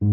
Hey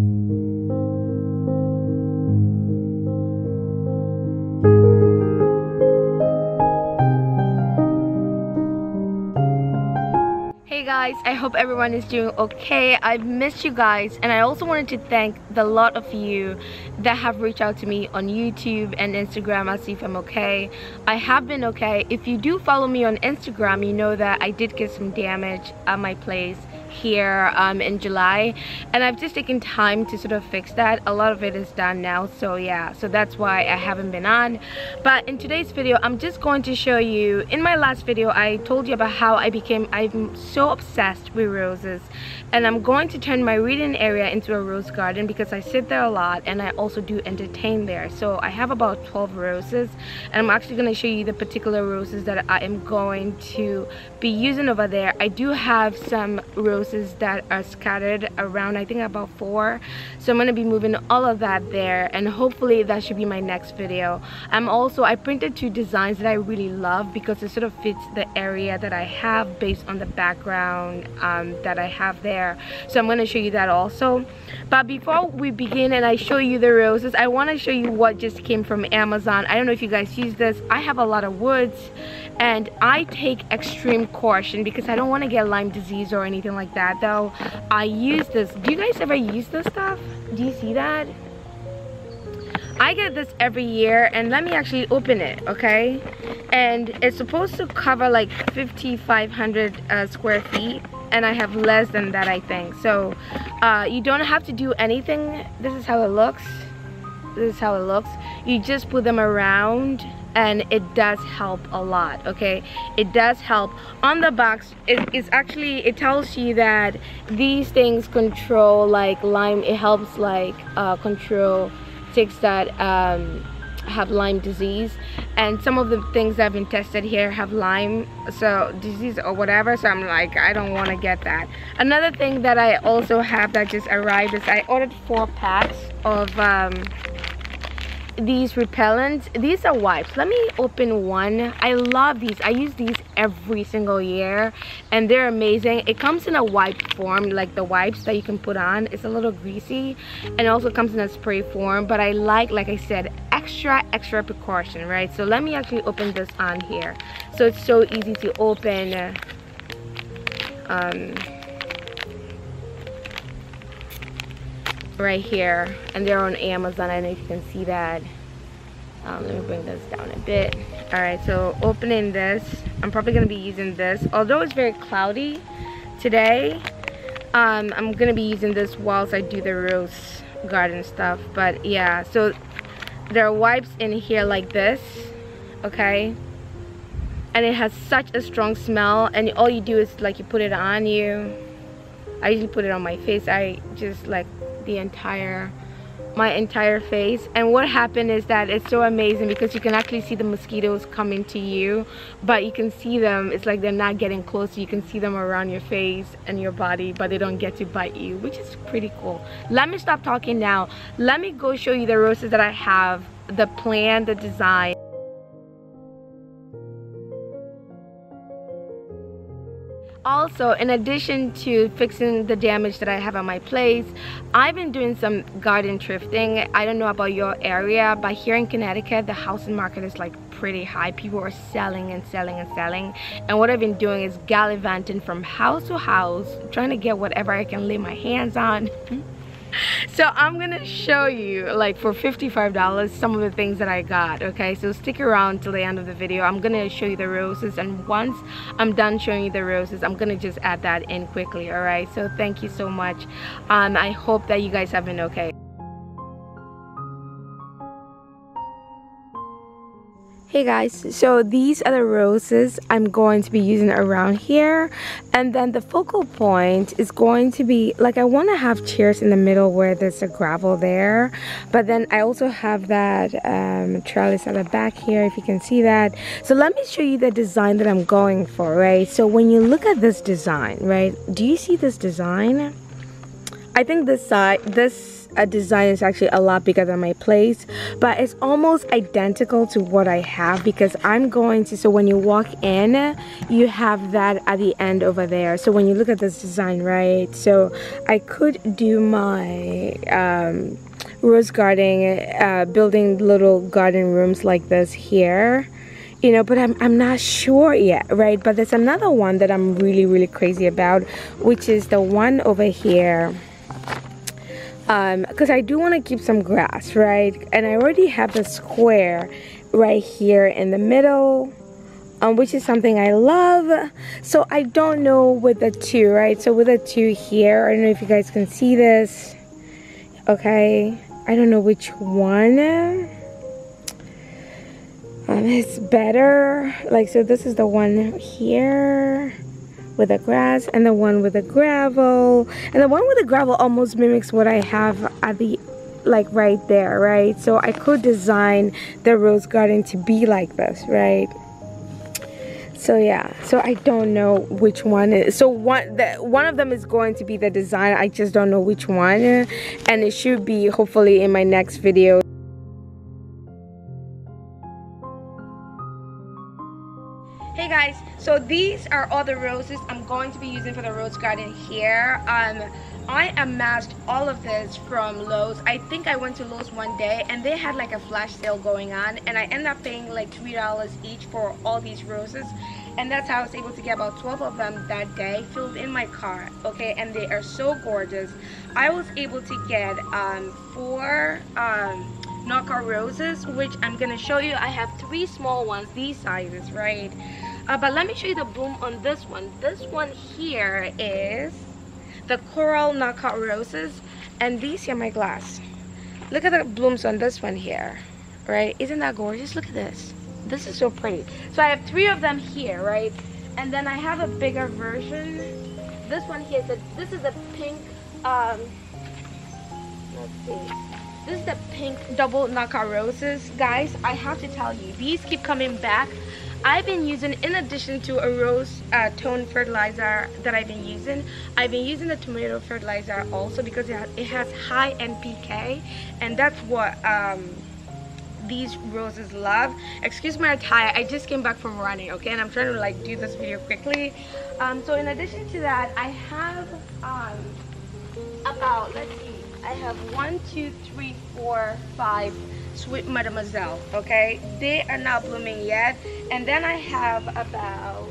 guys, I hope everyone is doing okay. I've missed you guys and I also wanted to thank the lot of you that have reached out to me on YouTube and Instagram I'll see if I'm okay. I have been okay. If you do follow me on Instagram, you know that I did get some damage at my place here um, in July and I've just taken time to sort of fix that. A lot of it is done now so yeah so that's why I haven't been on. But in today's video I'm just going to show you in my last video I told you about how I became I'm so obsessed with roses and I'm going to turn my reading area into a rose garden because I sit there a lot and I also do entertain there. So I have about 12 roses and I'm actually going to show you the particular roses that I am going to be using over there. I do have some roses roses that are scattered around I think about four. So I'm gonna be moving all of that there and hopefully that should be my next video. I'm also I printed two designs that I really love because it sort of fits the area that I have based on the background um, that I have there. So I'm gonna show you that also. But before we begin and I show you the roses I want to show you what just came from Amazon. I don't know if you guys use this. I have a lot of woods and I take extreme caution because I don't want to get Lyme disease or anything like that though. I use this do you guys ever use this stuff? Do you see that? I get this every year and let me actually open it okay? And it's supposed to cover like 5500 uh, square feet and I have less than that I think. So uh, you don't have to do anything. This is how it looks. This is how it looks. You just put them around and it does help a lot okay? It does help. On the box it's actually it tells you that these things control like Lyme. It helps like uh, control ticks that um, have Lyme disease. And some of the things that have been tested here have Lyme so disease or whatever. So I'm like I don't want to get that. Another thing that I also have that just arrived is I ordered four packs of um, these repellents. These are wipes. Let me open one. I love these. I use these every single year and they're amazing. It comes in a wipe form like the wipes that you can put on. It's a little greasy and also comes in a spray form but i like like i said extra extra precaution right? So let me actually open this on here. So it's so easy to open um, right here and they're on Amazon I know if you can see that. Um, let me bring this down a bit. All right so opening this I'm probably gonna be using this. Although it's very cloudy today um, I'm gonna be using this whilst I do the rose garden stuff. But yeah so there are wipes in here like this okay? And it has such a strong smell and all you do is like you put it on you. I usually put it on my face. I just like the entire my entire face. And what happened is that it's so amazing because you can actually see the mosquitoes coming to you but you can see them it's like they're not getting close. You can see them around your face and your body but they don't get to bite you which is pretty cool. Let me stop talking now. Let me go show you the roses that I have the plan the design also in addition to fixing the damage that I have on my place I've been doing some garden thrifting. I don't know about your area but here in Connecticut the housing market is like pretty high. People are selling and selling and selling. And what I've been doing is gallivanting from house to house trying to get whatever I can lay my hands on so I'm gonna show you like for $55 some of the things that I got okay? So stick around till the end of the video. I'm gonna show you the roses and once I'm done showing you the roses I'm gonna just add that in quickly all right? So thank you so much. Um, I hope that you guys have been okay Hey guys, so these are the roses I'm going to be using around here. And then the focal point is going to be like I want to have chairs in the middle where there's a gravel there. But then I also have that um, trellis at the back here if you can see that. So let me show you the design that I'm going for right? So when you look at this design right do you see this design? I think this side, this uh, design is actually a lot bigger than my place, but it's almost identical to what I have because I'm going to, so when you walk in, you have that at the end over there. So when you look at this design, right? So I could do my um, rose garden, uh, building little garden rooms like this here you know but I'm, I'm not sure yet right but there's another one that i'm really really crazy about which is the one over here because um, I do want to keep some grass right? And I already have the square right here in the middle um, which is something I love. So I don't know with the two right? So with the two here I don't know if you guys can see this. Okay I don't know which one. Um, it's better. Like so this is the one here with the grass and the one with the gravel. And the one with the gravel almost mimics what I have at the like right there right? So I could design the rose garden to be like this right? So yeah. So I don't know which one is so one the one of them is going to be the design. I just don't know which one. And it should be hopefully in my next video so these are all the roses i'm going to be using for the rose garden here. Um i amassed all of this from Lowe's. I think i went to Lowe's one day and they had like a flash sale going on and i ended up paying like three dollars each for all these roses. And that's how i was able to get about 12 of them that day filled in my car okay? And they are so gorgeous. I was able to get um four um knockout roses which i'm gonna show you. I have three small ones these sizes right uh, but let me show you the bloom on this one. This one here is the coral knockout roses and these here my glass. Look at the blooms on this one here right? Isn't that gorgeous? Look at this. This is so pretty. So i have three of them here right? And then i have a bigger version. This one here is a, this is a pink um let's see this is the pink double knockout roses guys i have to tell you these keep coming back I've been using, in addition to a rose uh, tone fertilizer that I've been using, I've been using the tomato fertilizer also because it has, it has high NPK and that's what um, these roses love. Excuse my attire, I just came back from running, okay? And I'm trying to like do this video quickly. Um, so in addition to that, I have um, about, let's see, I have one, two, three, four, five, sweet mademoiselle okay? They are not blooming yet. And then i have about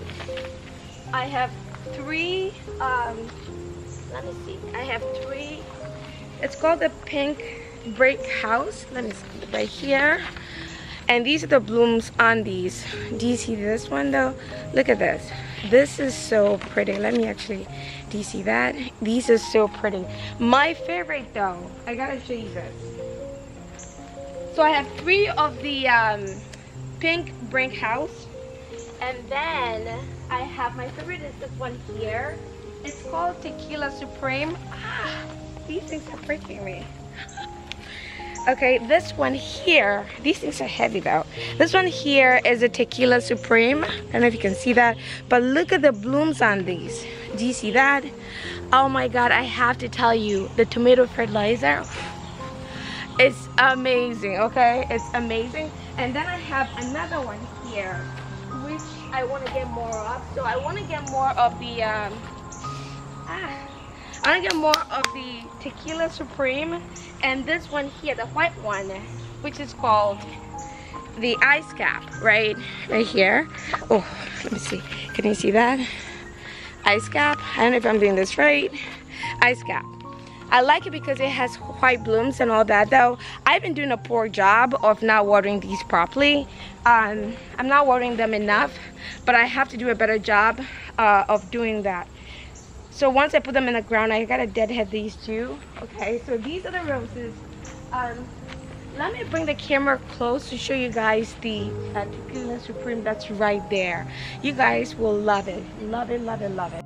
i have three um let me see. I have three it's called the pink break house. Let me see right here and these are the blooms on these do you see this one though look at this this is so pretty let me actually do you see that these are so pretty my favorite though i gotta show you this so I have three of the um, pink brink house. And then I have my favorite is this one here. It's called Tequila Supreme. Ah, these things are freaking me. Okay, this one here, these things are heavy though. This one here is a Tequila Supreme. I don't know if you can see that, but look at the blooms on these. Do you see that? Oh my God, I have to tell you, the tomato fertilizer, it's amazing okay it's amazing and then i have another one here which i want to get more of so i want to get more of the um ah, i want to get more of the tequila supreme and this one here the white one which is called the ice cap right right here oh let me see can you see that ice cap i don't know if i'm doing this right ice cap I like it because it has white blooms and all that though. I've been doing a poor job of not watering these properly. Um, I'm not watering them enough, but I have to do a better job uh, of doing that. So once I put them in the ground, I gotta deadhead these two. Okay, so these are the roses. Um, let me bring the camera close to show you guys the uh, Supreme that's right there. You guys will love it. Love it, love it, love it.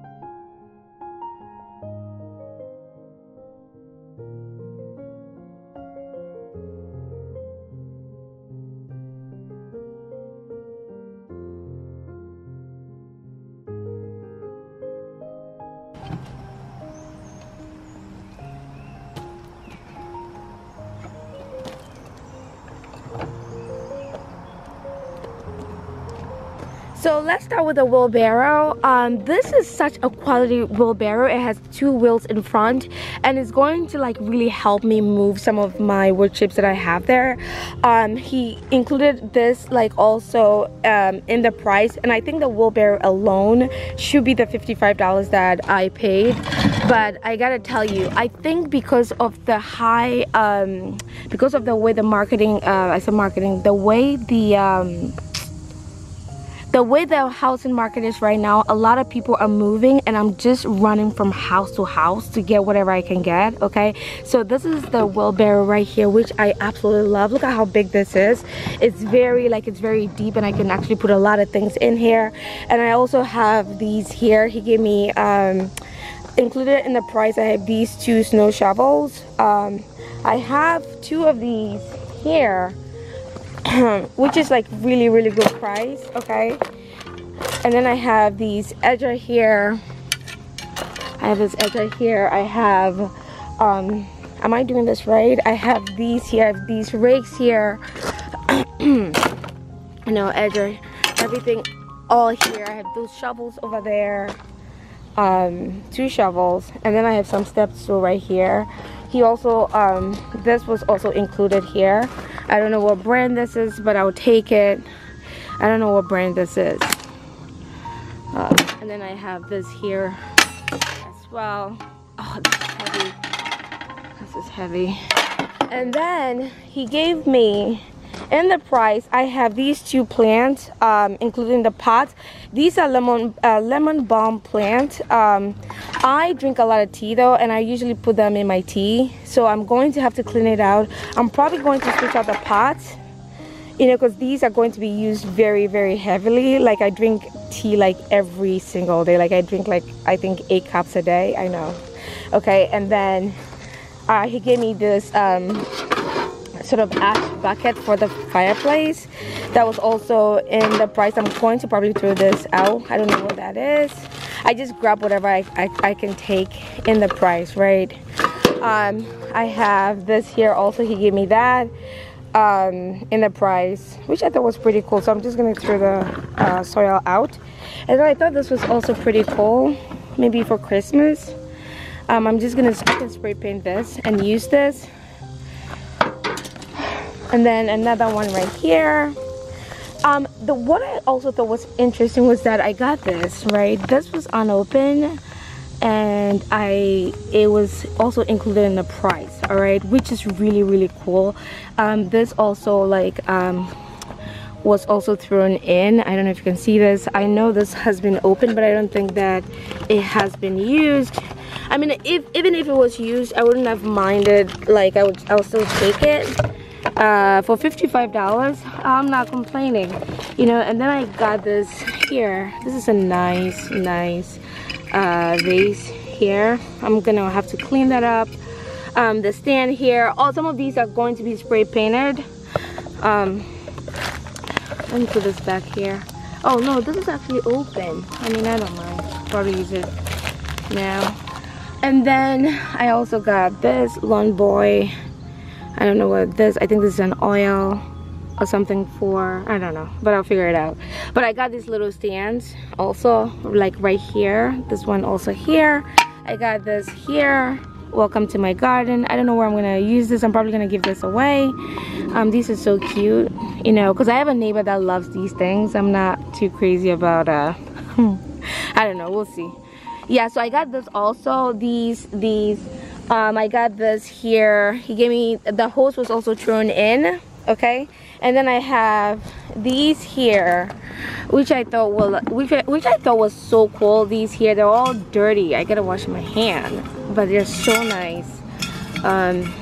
So let's start with the wheelbarrow. Um, this is such a quality wheelbarrow. It has two wheels in front and it's going to like really help me move some of my wood chips that I have there. Um, he included this like also um, in the price and I think the wheelbarrow alone should be the $55 that I paid. But I gotta tell you, I think because of the high, um, because of the way the marketing, uh, I said marketing, the way the um, the way the housing market is right now a lot of people are moving and i'm just running from house to house to get whatever i can get okay? So this is the wheelbarrow right here which i absolutely love. Look at how big this is. It's very like it's very deep and i can actually put a lot of things in here. And i also have these here. He gave me um included in the price i have these two snow shovels. Um i have two of these here which is like really really good price okay? And then I have these edger here. I have this edger here. I have um am I doing this right? I have these here. I have these rakes here. You know edger everything all here. I have those shovels over there. Um two shovels. And then I have some step stool right here. He also um this was also included here I don't know what brand this is, but I'll take it. I don't know what brand this is. Uh, and then I have this here as well. Oh, this is heavy. This is heavy. And then he gave me in the price i have these two plants um, including the pot these are lemon uh, lemon balm plant. Um, i drink a lot of tea though and i usually put them in my tea. So i'm going to have to clean it out. I'm probably going to switch out the pot you know because these are going to be used very very heavily. Like i drink tea like every single day. Like i drink like i think eight cups a day. I know. Okay and then uh, he gave me this um, sort of ash bucket for the fireplace that was also in the price. I'm going to probably throw this out. I don't know what that is. I just grab whatever i, I, I can take in the price right? Um, i have this here also. He gave me that um, in the price which i thought was pretty cool. So i'm just gonna throw the uh, soil out. And then i thought this was also pretty cool maybe for christmas. Um, i'm just gonna spray paint this and use this and then another one right here. Um the what i also thought was interesting was that i got this right? This was unopened and i it was also included in the price all right which is really really cool. Um this also like um was also thrown in. I don't know if you can see this. I know this has been opened but i don't think that it has been used. I mean if even if it was used i wouldn't have minded like i would i'll still take it uh, for $55 I'm not complaining. You know and then I got this here. This is a nice nice uh, vase here. I'm gonna have to clean that up. Um, the stand here. All some of these are going to be spray painted. Um, let me put this back here. Oh no this is actually open. I mean I don't mind. Probably use it now. And then I also got this Lawn Boy I don't know what this I think this is an oil or something for I don't know but I'll figure it out. But I got these little stands also like right here this one also here. I got this here welcome to my garden. I don't know where I'm gonna use this I'm probably gonna give this away. Um, these are so cute you know because I have a neighbor that loves these things I'm not too crazy about uh I don't know we'll see. Yeah so I got this also these these um, I got this here. He gave me the hose was also thrown in okay? And then I have these here which I thought well which I, which I thought was so cool. These here they're all dirty. I gotta wash my hand but they're so nice. Um,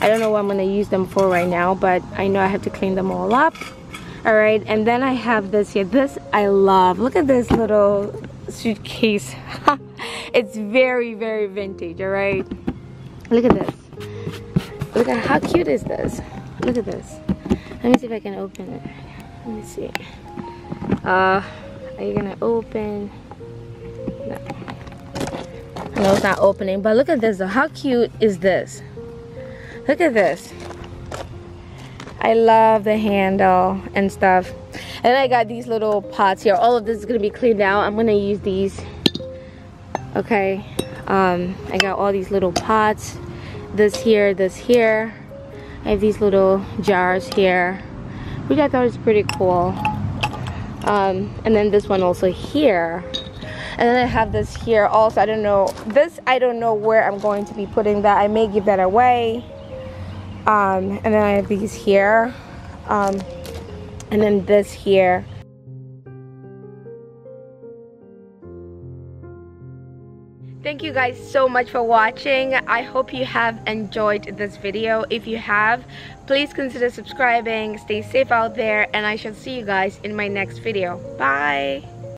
I don't know what I'm gonna use them for right now but I know I have to clean them all up. All right and then I have this here. This I love. Look at this little suitcase it's very very vintage all right? Look at this. Look at how cute is this? Look at this. Let me see if I can open it. Let me see. Uh are you gonna open? No. It's not opening but look at this how cute is this? Look at this. I love the handle and stuff. And I got these little pots here. All of this is gonna be cleaned out. I'm gonna use these okay um, I got all these little pots. This here this here. I have these little jars here. Which I thought was pretty cool. Um, and then this one also here. And then I have this here also. I don't know. This I don't know where I'm going to be putting that. I may give that away. Um, and then I have these here. Um, and then this here Thank you guys so much for watching. I hope you have enjoyed this video. If you have, please consider subscribing. Stay safe out there and I shall see you guys in my next video. Bye!